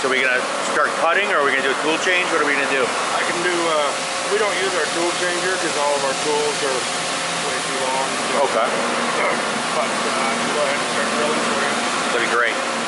So we're gonna start cutting or are we gonna do a tool change? What are we gonna do? I can do, uh, we don't use our tool changer because all of our tools are way too long. Okay. But uh, go ahead and start drilling for you. That'd be great.